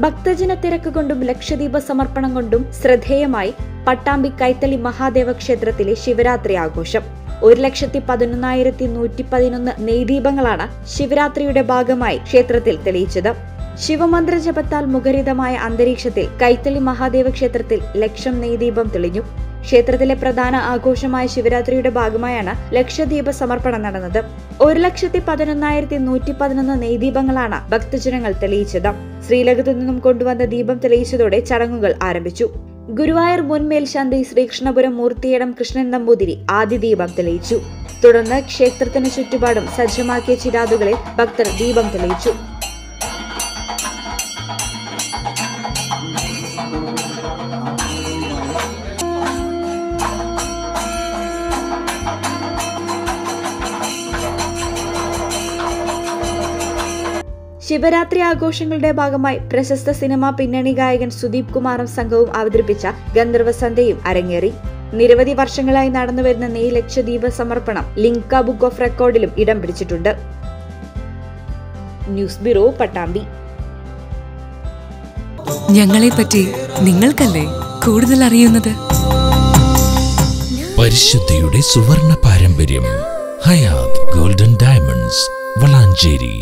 ഭക്തജന തിരക്ക് കൊണ്ടും ലക്ഷദ്വീപ സമർപ്പണം കൊണ്ടും ശ്രദ്ധേയമായി പട്ടാമ്പി കൈത്തളി മഹാദേവ ക്ഷേത്രത്തിലെ ശിവരാത്രി ആഘോഷം. ഒരു ലക്ഷത്തി പതിനൊന്നായിരത്തി നൂറ്റി പതിനൊന്ന് നെയ്ദീപങ്ങളാണ് ശിവരാത്രിയുടെ ഭാഗമായി ക്ഷേത്രത്തിൽ തെളിയിച്ചത്. ശിവമന്ത്ര ജപത്താൽ മുഖരിതമായ അന്തരീക്ഷത്തിൽ കൈത്തളി മഹാദേവ ക്ഷേത്രത്തിൽ ലക്ഷം നെയ്ദീപം തെളിഞ്ഞു. ക്ഷേത്രത്തിലെ പ്രധാന ആഘോഷമായ ശിവരാത്രിയുടെ ഭാഗമായാണ് ലക്ഷദ്വീപ സമർപ്പണം നടന്നത്. ഒരു ലക്ഷത്തി പതിനൊന്നായിരത്തി നൂറ്റി പതിനൊന്ന് നെയ്ദീപങ്ങളാണ് ഭക്തജനങ്ങൾ തെളിയിച്ചത്. ശ്രീലകത്തു നിന്നും കൊണ്ടുവന്ന ദീപം തെളിയിച്ചതോടെ ചടങ്ങുകൾ ആരംഭിച്ചു. ഗുരുവായൂർ മുൻ മേൽശാന്തി ശ്രീകൃഷ്ണപുരം മൂർത്തിയിടം കൃഷ്ണൻ നമ്പൂതിരി ആദ്യ ദീപം തെളിയിച്ചു. തുടർന്ന് ക്ഷേത്രത്തിന് ചുറ്റുപാടും സജ്ജമാക്കിയ ചിരാതുകളിൽ ഭക്തർ ദീപം തെളിയിച്ചു. ശിവരാത്രി ആഘോഷങ്ങളുടെ ഭാഗമായി പ്രശസ്ത സിനിമാ പിന്നണി ഗായകൻ സുദീപ് കുമാറും സംഘവും അവതരിപ്പിച്ച ഗന്ധർവ സന്ധ്യയും അരങ്ങേറി. നിരവധി വർഷങ്ങളായി നടന്നുവരുന്ന നെയ് ലക്ഷദ്വീപ സമർപ്പണം ലിങ്ക ബുക്ക് ഓഫ് റെക്കോർഡിലും ഇടം പിടിച്ചിട്ടുണ്ട്. News bureau Pattambi. ഞങ്ങളെ പറ്റി നിങ്ങൾക്കല്ലേ കൂടുതൽ അറിയുന്നത്? പരിശുദ്ധിയുടെ സുവർണ പാരമ്പര്യം ഹയാത് ഗോൾഡൻ ഡയമണ്ട്സ് വളാഞ്ചേരി.